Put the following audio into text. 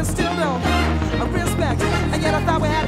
and still a respect. And yet I thought we had.